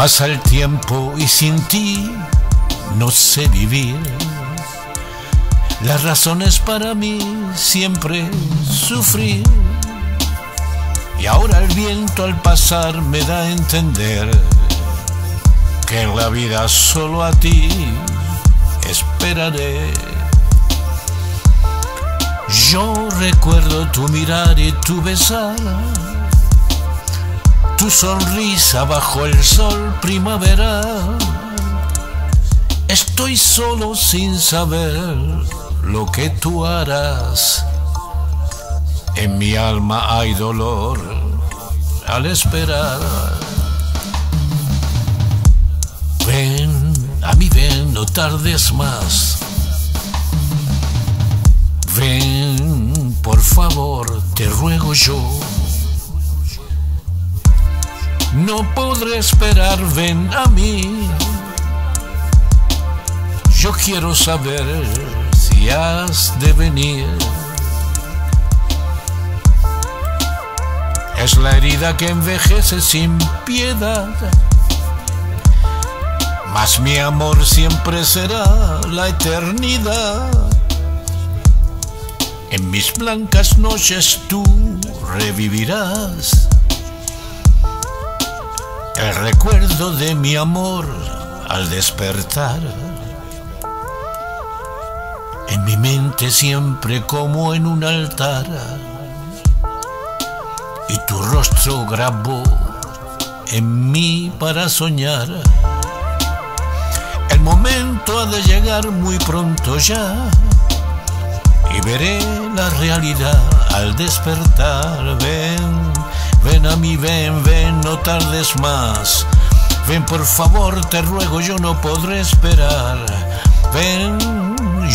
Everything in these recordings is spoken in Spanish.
Pasa el tiempo y sin ti no sé vivir. Las razones para mí siempre sufrir. Y ahora el viento al pasar me da a entender que en la vida solo a ti esperaré. Yo recuerdo tu mirar y tu besar, tu sonrisa bajo el sol primaveral. Estoy solo sin saber lo que tú harás. En mi alma hay dolor al esperar. Ven, a mí ven, no tardes más. Ven, por favor, te ruego yo. No podré esperar, ven a mí. Yo quiero saber si has de venir. Es la herida que envejece sin piedad. Mas mi amor siempre será la eternidad. En mis blancas noches tú revivirás el recuerdo de mi amor al despertar. En mi mente siempre como en un altar y tu rostro grabó en mí para soñar. El momento ha de llegar muy pronto ya y veré la realidad al despertar. Ven, ven a mí, ven, ven, no tardes más. Ven, por favor, te ruego, yo no podré esperar. Ven,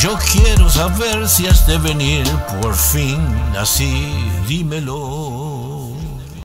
yo quiero saber si has de venir por fin, así dímelo.